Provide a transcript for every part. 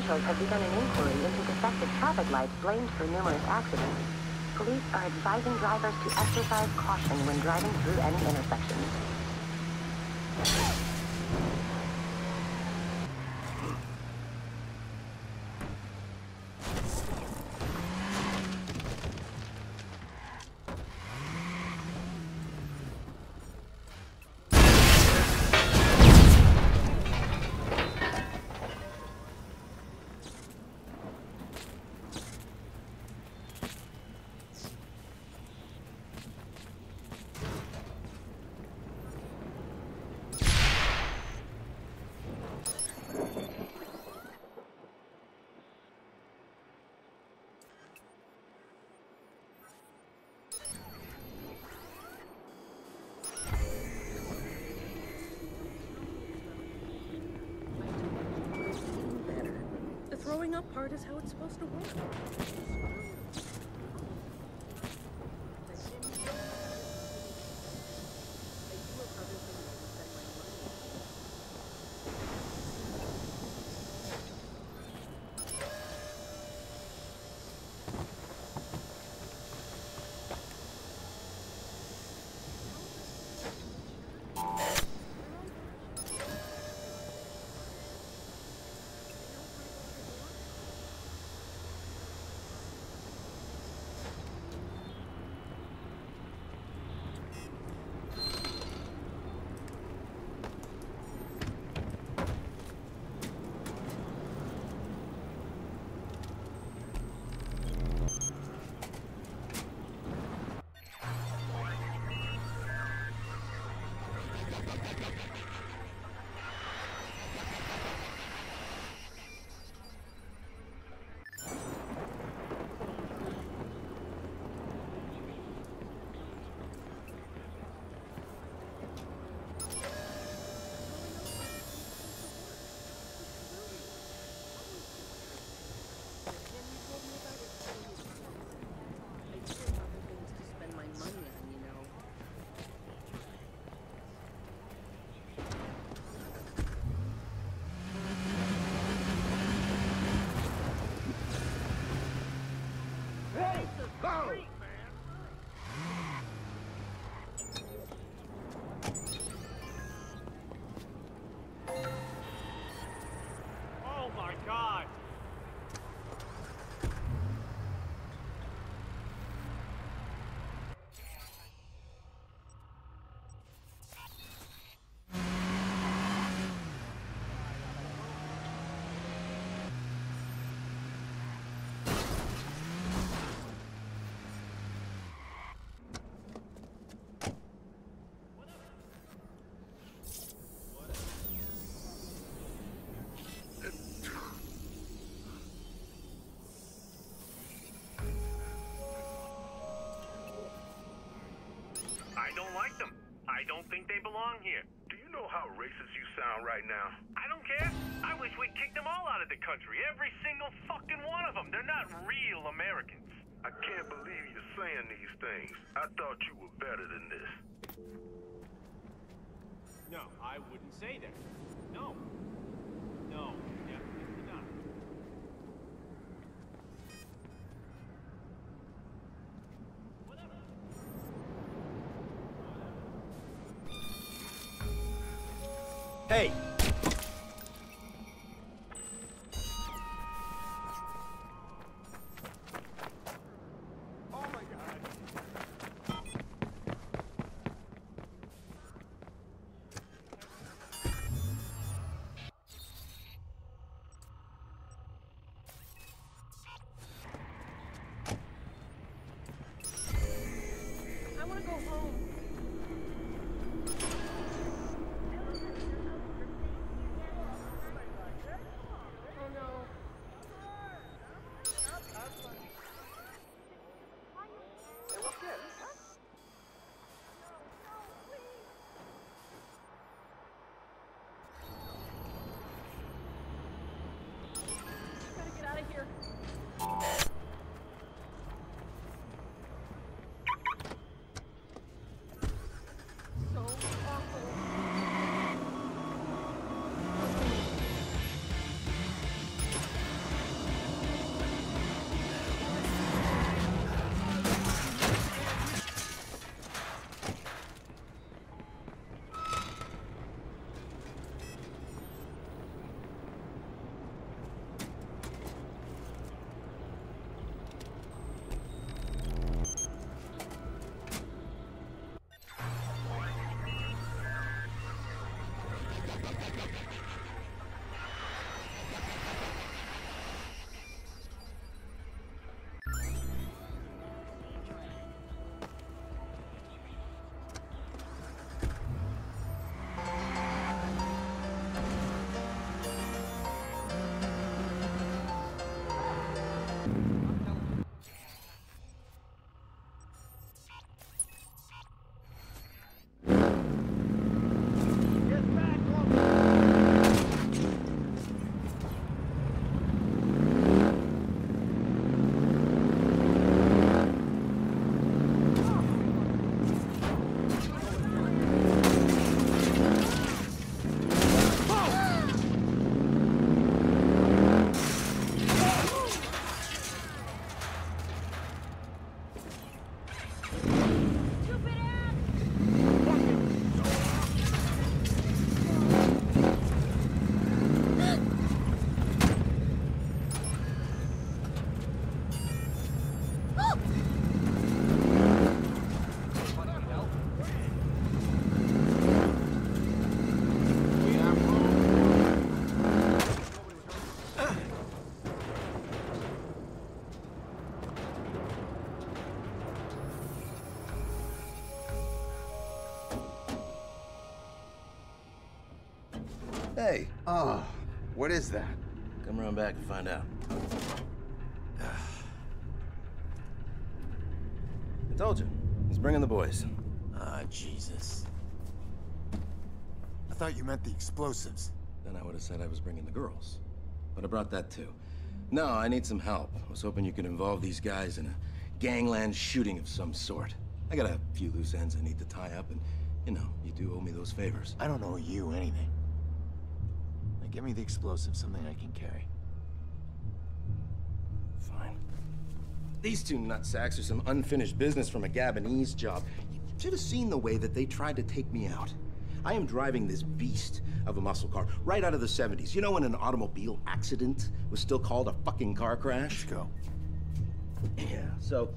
officials have begun an inquiry into defective traffic lights blamed for numerous accidents. Police are advising drivers to exercise caution when driving through any intersections. The throwing up part is how it's supposed to work. I don't like them. I don't think they belong here. Do you know how racist you sound right now? I don't care. I wish we'd kick them all out of the country. Every single fucking one of them. They're not real Americans. I can't believe you're saying these things. I thought you were better than this. No, I wouldn't say that. No. Hey, Hey, Oh, what is that? come around back and find out. I told you. He's bringing the boys. Ah, Jesus. I thought you meant the explosives. Then I would have said I was bringing the girls. But I brought that too. No, I need some help. I was hoping you could involve these guys in a gangland shooting of some sort. I got a few loose ends I need to tie up, and, you know, you do owe me those favors. I don't owe you anything. Give me the explosives, something I can carry. Fine. These two nutsacks are some unfinished business from a Gabonese job. You should have seen the way that they tried to take me out. I am driving this beast of a muscle car right out of the 70s. You know when an automobile accident was still called a fucking car crash? Let's go. Yeah, so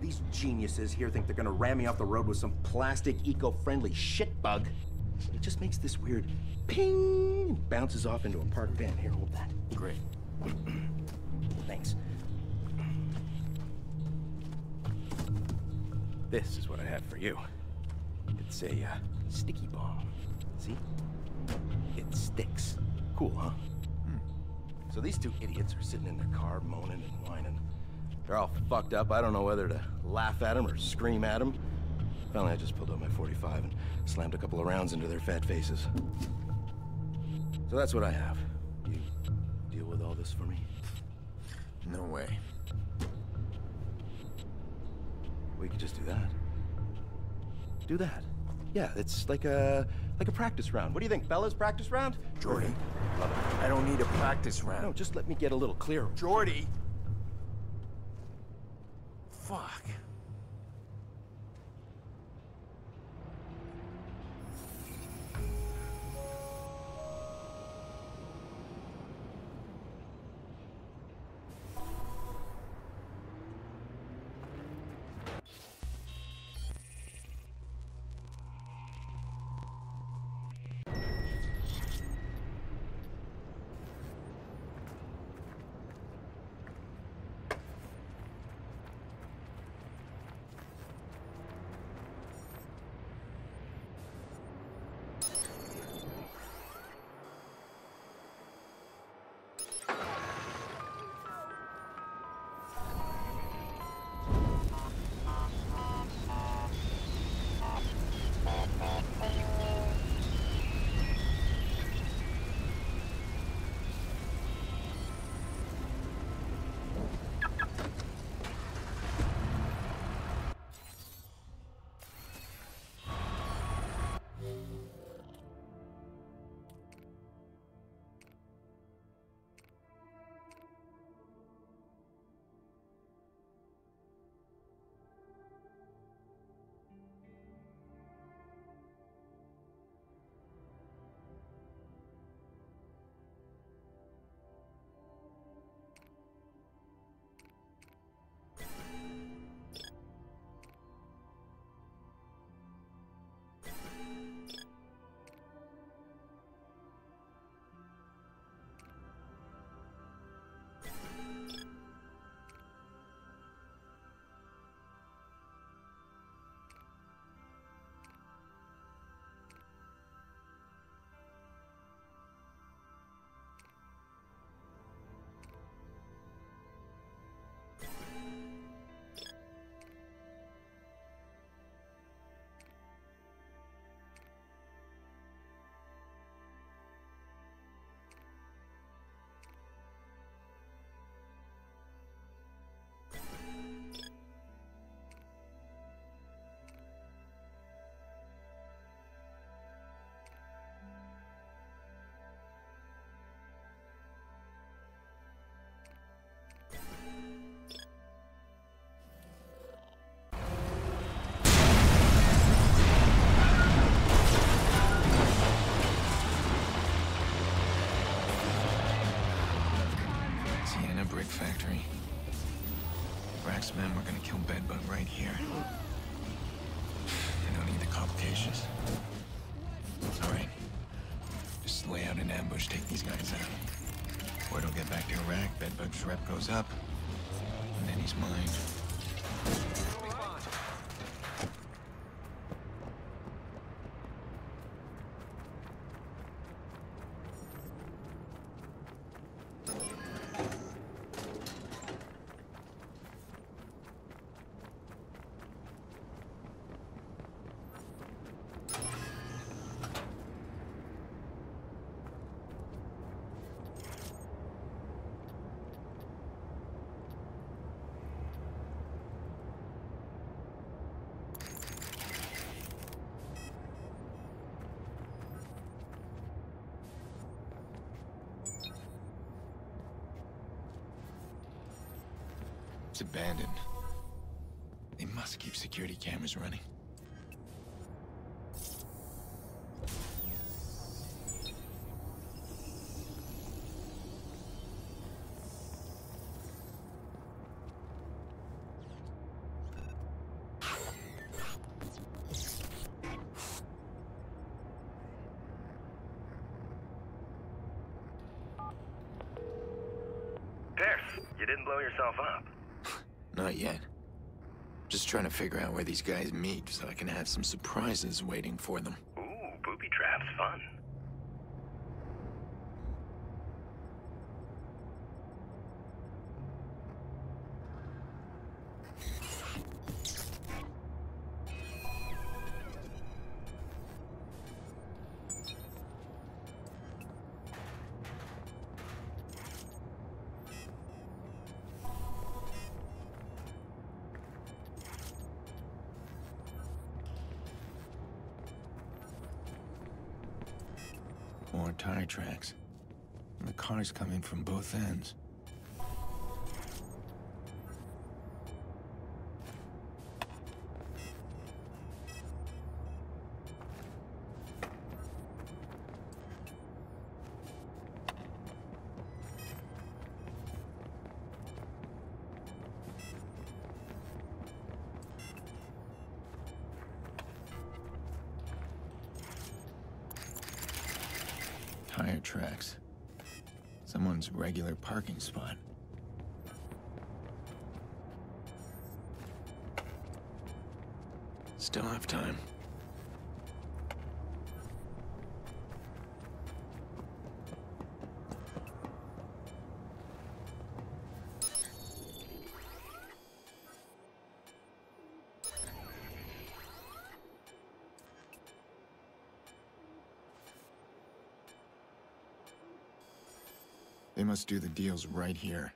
these geniuses here think they're gonna ram me off the road with some plastic, eco-friendly shitbug. It just makes this weird ping and bounces off into a parked van. Here, hold that. Great. Thanks. This is what I had for you. It's a uh, sticky bomb. See? It sticks. Cool, huh? So these two idiots are sitting in their car moaning and whining. They're all fucked up. I don't know whether to laugh at them or scream at them. Finally, I just pulled out my 45 and slammed a couple of rounds into their fat faces. So that's what I have. You deal with all this for me? No way. We could just do that. Do that. Yeah, it's like a like a practice round. What do you think, fellas? Practice round? Jordi. I don't need a practice round. No, just let me get a little clearer. Jordi! Fuck. Bedbug right here. They don't need the complications. Alright. Just lay out an ambush, take these guys out. Word will get back to Iraq, Bedbug's rep goes up, and then he's mine. It's abandoned. They must keep security cameras running. Pearce, you didn't blow yourself up. Not yet. Just trying to figure out where these guys meet so I can have some surprises waiting for them. Tire tracks. And the cars coming from both ends. Tire tracks. Someone's regular parking spot. Still have time. Must do the deals right here.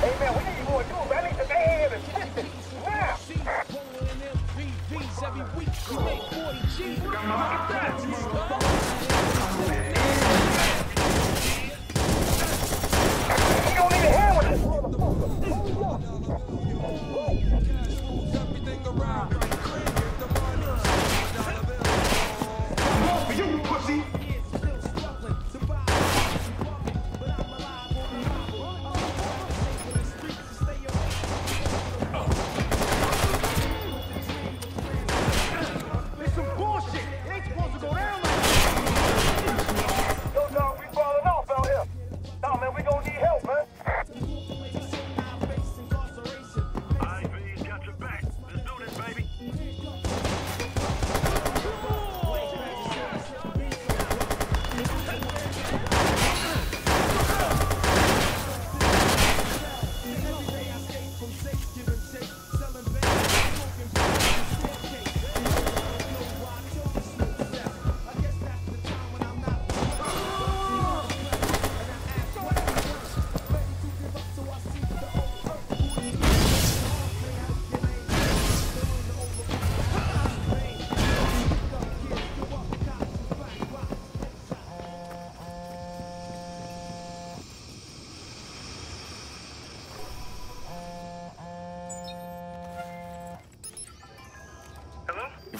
Hey man, we need more dudes. I need to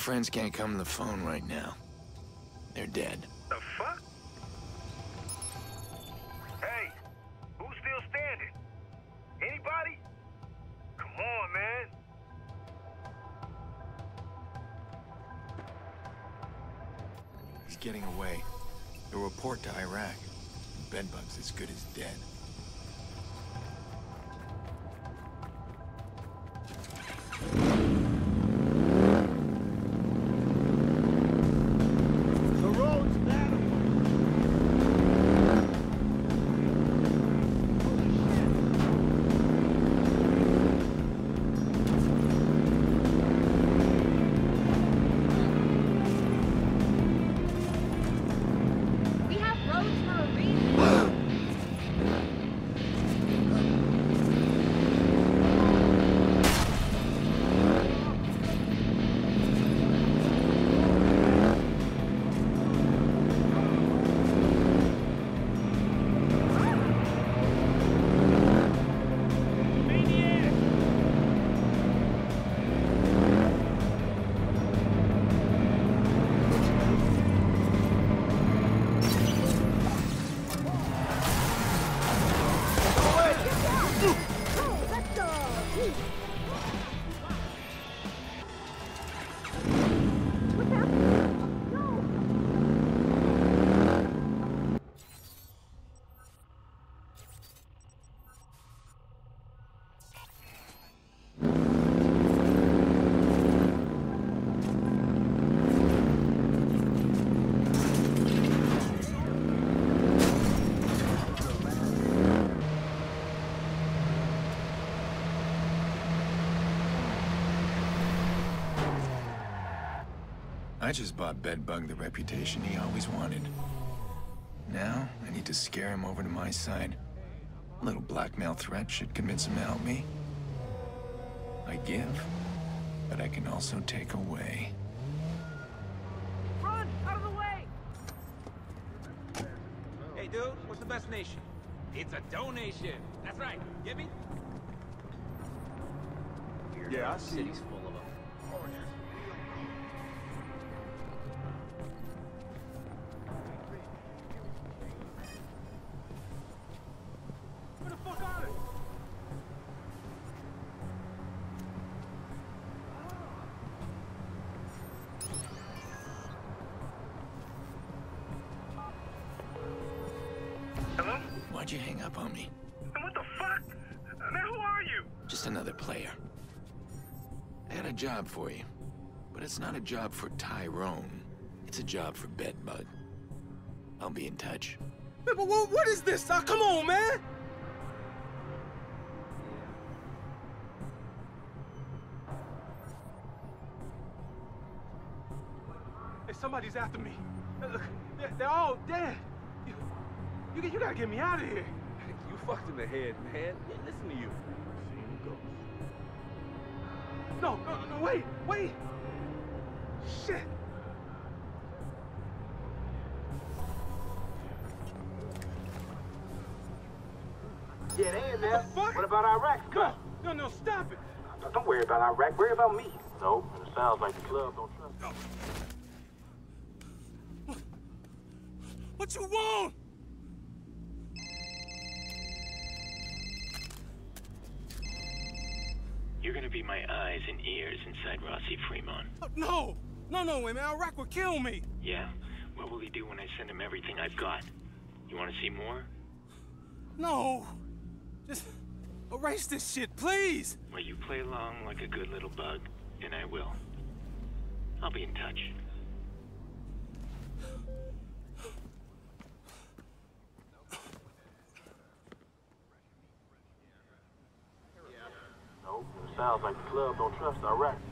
friends can't come to the phone right now. They're dead. I just bought Bedbug the reputation he always wanted. Now, I need to scare him over to my side. A little blackmail threat should convince him to help me. I give, but I can also take away. Run! Out of the way! Hey, dude, what's the best nation? It's a donation. That's right. Get me? Yeah, I see. City's full Why'd you hang up on me? And what the fuck? Man, who are you? Just another player. I got a job for you. But it's not a job for Tyrone. It's a job for Bedbug. I'll be in touch. Man, but what, what is this? Ah, come on, man! Hey, somebody's after me. Look, they're, they're all dead. You, you, you gotta get me out of here. You fucked in the head, man. Yeah, listen to you. No, no, no, wait, wait. Shit. Get in there. What the fuck? What about Iraq? Come on. No, no, stop it. Don't worry about Iraq. Worry about me. No, and it sounds like the club don't trust me. What you want? My eyes and ears inside Rossi Fremont. No, no, no, wait, man. Iraq will kill me. Yeah? What will he do when I send him everything I've got? You wanna see more? No. Just erase this shit, please. Well, you play along like a good little bug, and I will. I'll be in touch. Sounds like the club don't trust Iraq.